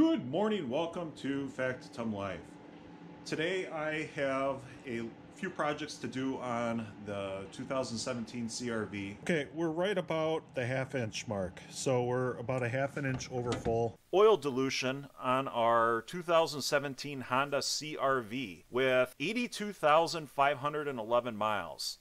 Good morning, welcome to Factotum Life. Today I have a few projects to do on the 2017 CRV. Okay, we're right about the half inch mark, so we're about a half an inch over full. Oil dilution on our 2017 Honda CRV with 82,511 miles.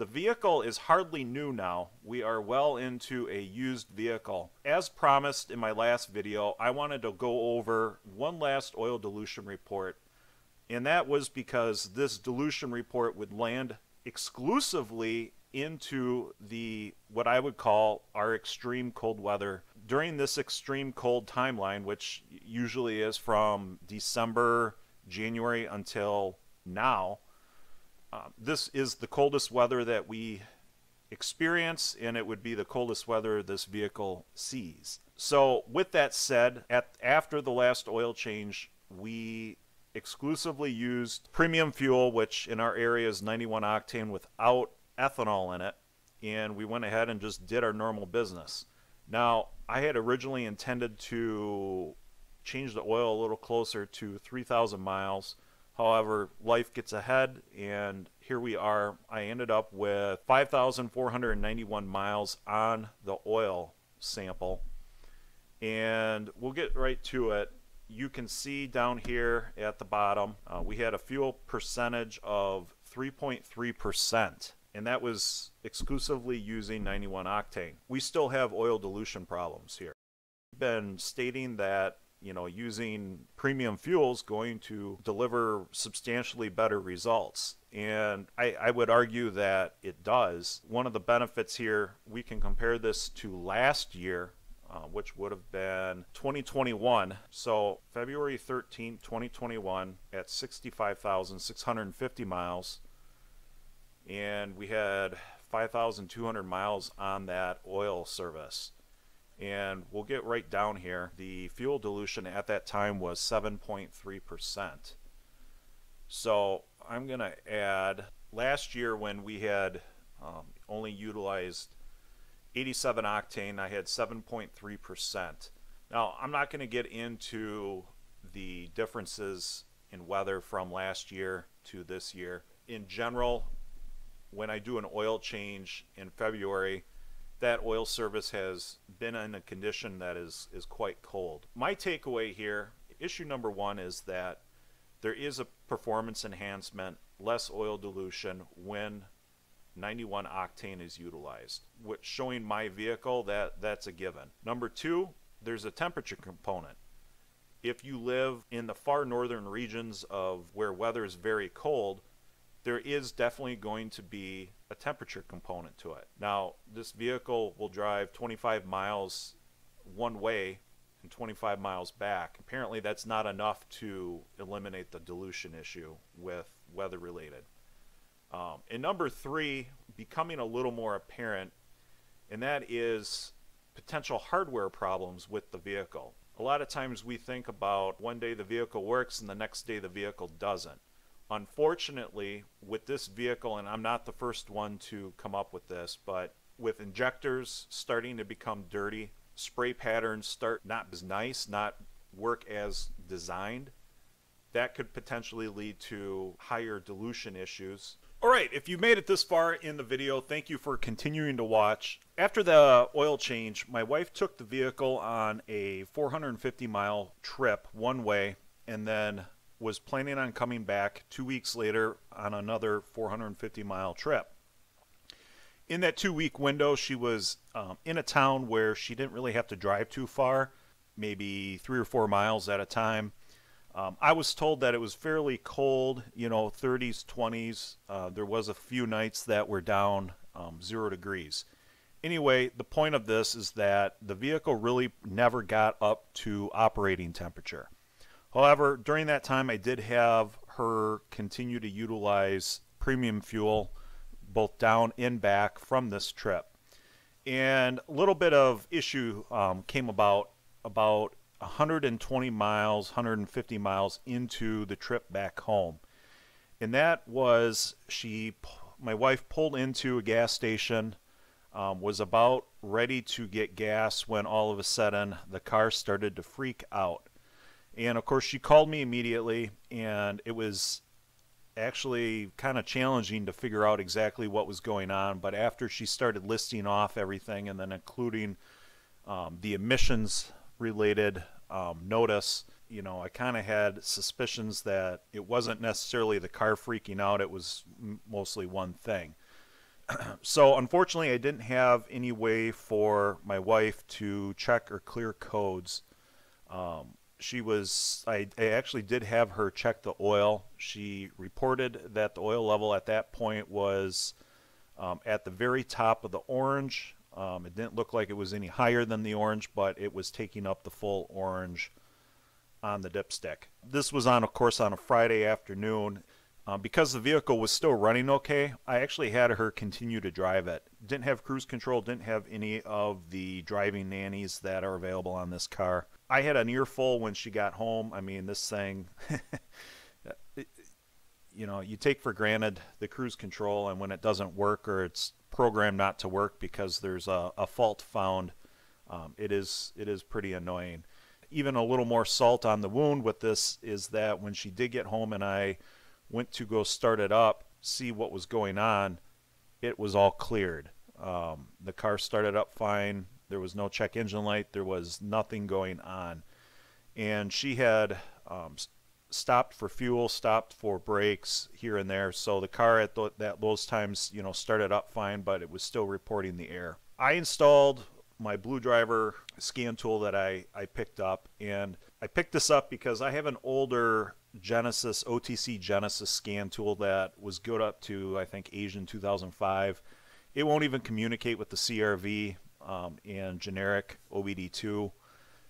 The vehicle is hardly new now. We are well into a used vehicle. As promised in my last video, I wanted to go over one last oil dilution report. And that was because this dilution report would land exclusively into the what I would call our extreme cold weather. During this extreme cold timeline, which usually is from December, January until now, um, this is the coldest weather that we experience, and it would be the coldest weather this vehicle sees. So, with that said, at after the last oil change, we exclusively used premium fuel, which in our area is 91 octane without ethanol in it, and we went ahead and just did our normal business. Now, I had originally intended to change the oil a little closer to 3,000 miles However, life gets ahead, and here we are. I ended up with 5,491 miles on the oil sample. And we'll get right to it. You can see down here at the bottom, uh, we had a fuel percentage of 3.3%, and that was exclusively using 91 octane. We still have oil dilution problems here. We've been stating that you know, using premium fuels going to deliver substantially better results. And I, I, would argue that it does. One of the benefits here, we can compare this to last year, uh, which would have been 2021. So February 13, 2021, at 65,650 miles. And we had 5,200 miles on that oil service and we'll get right down here. The fuel dilution at that time was 7.3%. So I'm going to add last year when we had um, only utilized 87 octane, I had 7.3%. Now, I'm not going to get into the differences in weather from last year to this year. In general, when I do an oil change in February, that oil service has been in a condition that is, is quite cold. My takeaway here, issue number one, is that there is a performance enhancement, less oil dilution when 91 octane is utilized. Which showing my vehicle that that's a given. Number two, there's a temperature component. If you live in the far northern regions of where weather is very cold, there is definitely going to be a temperature component to it. Now, this vehicle will drive 25 miles one way and 25 miles back. Apparently, that's not enough to eliminate the dilution issue with weather related. Um, and number three, becoming a little more apparent, and that is potential hardware problems with the vehicle. A lot of times we think about one day the vehicle works and the next day the vehicle doesn't. Unfortunately, with this vehicle, and I'm not the first one to come up with this, but with injectors starting to become dirty, spray patterns start not as nice, not work as designed, that could potentially lead to higher dilution issues. All right, if you made it this far in the video, thank you for continuing to watch. After the oil change, my wife took the vehicle on a 450 mile trip one way and then was planning on coming back two weeks later on another 450 mile trip. In that two week window, she was um, in a town where she didn't really have to drive too far, maybe three or four miles at a time. Um, I was told that it was fairly cold, you know, 30s, 20s. Uh, there was a few nights that were down um, zero degrees. Anyway, the point of this is that the vehicle really never got up to operating temperature. However, during that time, I did have her continue to utilize premium fuel both down and back from this trip. And a little bit of issue um, came about about 120 miles, 150 miles into the trip back home. And that was she, my wife pulled into a gas station, um, was about ready to get gas when all of a sudden the car started to freak out. And of course, she called me immediately, and it was actually kind of challenging to figure out exactly what was going on. But after she started listing off everything and then including um, the emissions related um, notice, you know, I kind of had suspicions that it wasn't necessarily the car freaking out, it was mostly one thing. so, unfortunately, I didn't have any way for my wife to check or clear codes. Um, she was I, I, actually did have her check the oil. She reported that the oil level at that point was um, at the very top of the orange. Um, it didn't look like it was any higher than the orange but it was taking up the full orange on the dipstick. This was on of course on a friday afternoon. Um, because the vehicle was still running okay i actually had her continue to drive it. Didn't have cruise control didn't have any of the driving nannies that are available on this car I had an earful when she got home. I mean, this thing, you know, you take for granted the cruise control, and when it doesn't work or it's programmed not to work because there's a, a fault found, um, it is it is pretty annoying. Even a little more salt on the wound with this is that when she did get home and I went to go start it up, see what was going on, it was all cleared. Um, the car started up fine. There was no check engine light. There was nothing going on. And she had um, stopped for fuel, stopped for brakes here and there. So the car at th- that those times, you know, started up fine, but it was still reporting the air. I installed my Blue Driver scan tool that I, I picked up, and I picked this up because I have an older Genesis OTC Genesis scan tool that was good up to I think Asian 2005. It won't even communicate with the CRV um, and generic OBD2.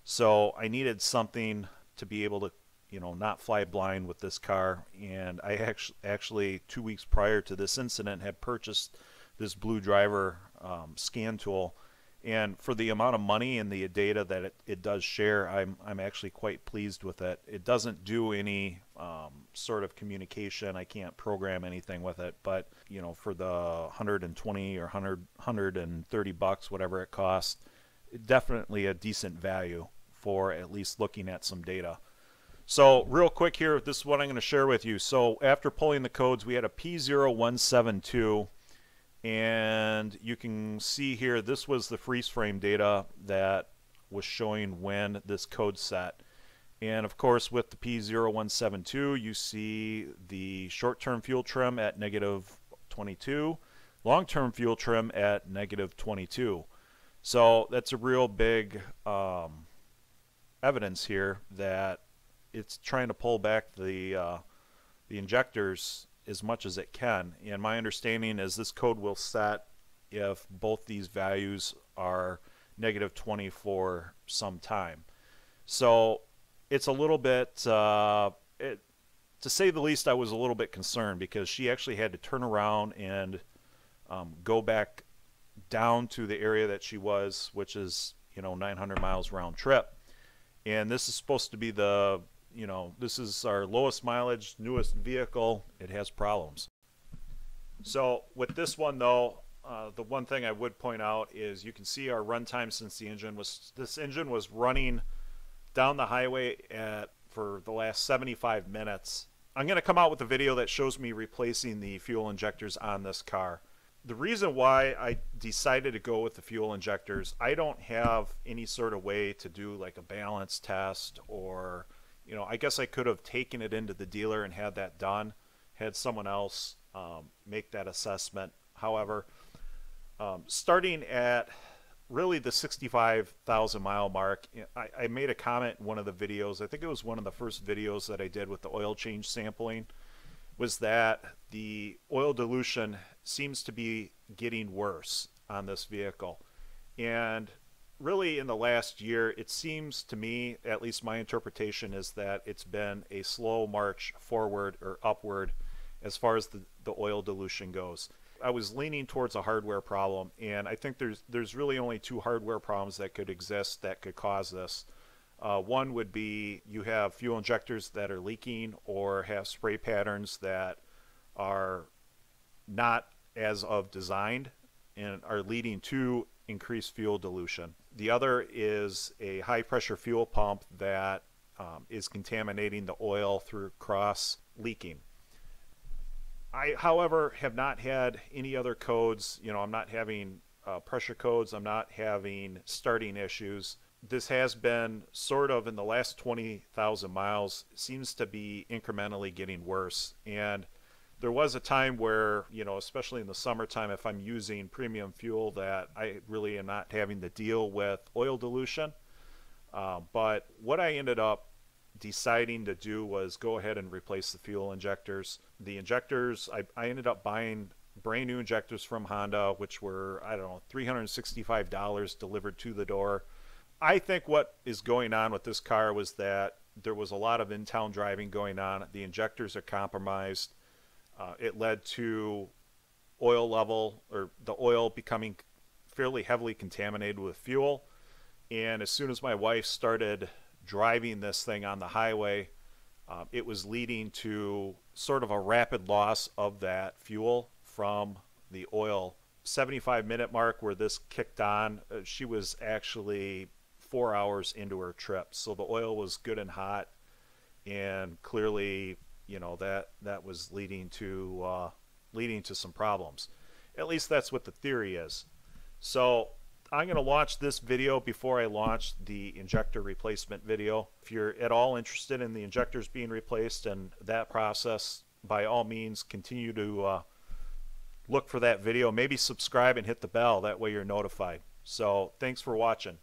So I needed something to be able to, you know, not fly blind with this car. And I actually, actually two weeks prior to this incident, had purchased this Blue Driver um, scan tool. And for the amount of money and the data that it, it does share, I'm, I'm actually quite pleased with it. It doesn't do any um, sort of communication. I can't program anything with it, but you know, for the 120 or 100, 130 bucks, whatever it costs, definitely a decent value for at least looking at some data. So real quick here, this is what I'm going to share with you. So after pulling the codes, we had a P0172 and you can see here this was the freeze frame data that was showing when this code set. And of course, with the P0172, you see the short-term fuel trim at negative 22, long-term fuel trim at negative 22. So that's a real big um, evidence here that it's trying to pull back the uh, the injectors as much as it can. And my understanding is this code will set if both these values are negative 20 for some time. So it's a little bit, uh, it, to say the least, I was a little bit concerned because she actually had to turn around and um, go back down to the area that she was, which is you know 900 miles round trip. And this is supposed to be the you know this is our lowest mileage, newest vehicle. It has problems. So with this one though, uh, the one thing I would point out is you can see our runtime since the engine was this engine was running down the highway at for the last 75 minutes. I'm going to come out with a video that shows me replacing the fuel injectors on this car. The reason why I decided to go with the fuel injectors, I don't have any sort of way to do like a balance test or, you know, I guess I could have taken it into the dealer and had that done, had someone else um, make that assessment. However, um, starting at really the 65,000 mile mark. I, I, made a comment in one of the videos, I think it was one of the first videos that I did with the oil change sampling, was that the oil dilution seems to be getting worse on this vehicle. And really in the last year, it seems to me, at least my interpretation is that it's been a slow march forward or upward as far as the, the oil dilution goes. I was leaning towards a hardware problem, and I think there's there's really only two hardware problems that could exist that could cause this. Uh, one would be you have fuel injectors that are leaking or have spray patterns that are not as of designed and are leading to increased fuel dilution. The other is a high pressure fuel pump that um, is contaminating the oil through cross leaking. I, however, have not had any other codes. You know, I'm not having uh, pressure codes. I'm not having starting issues. This has been sort of in the last 20,000 miles, seems to be incrementally getting worse. And there was a time where, you know, especially in the summertime, if I'm using premium fuel, that I really am not having to deal with oil dilution. Uh, but what I ended up deciding to do was go ahead and replace the fuel injectors. The injectors, I, I ended up buying brand new injectors from Honda, which were, I don't know, $365 delivered to the door. I think what is going on with this car was that there was a lot of in town driving going on. The injectors are compromised. Uh, it led to oil level or the oil becoming fairly heavily contaminated with fuel. And as soon as my wife started driving this thing on the highway, um, it was leading to sort of a rapid loss of that fuel from the oil. 75 minute mark where this kicked on, uh, she was actually four hours into her trip. So the oil was good and hot, and clearly, you know that that was leading to uh, leading to some problems. At least that's what the theory is. So I'm going to launch this video before I launch the injector replacement video. If you're at all interested in the injectors being replaced and that process, by all means, continue to uh, look for that video. Maybe subscribe and hit the bell. That way you're notified. So thanks for watching.